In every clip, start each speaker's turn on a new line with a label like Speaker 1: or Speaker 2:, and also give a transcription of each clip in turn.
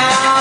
Speaker 1: down.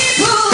Speaker 1: people.